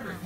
remember.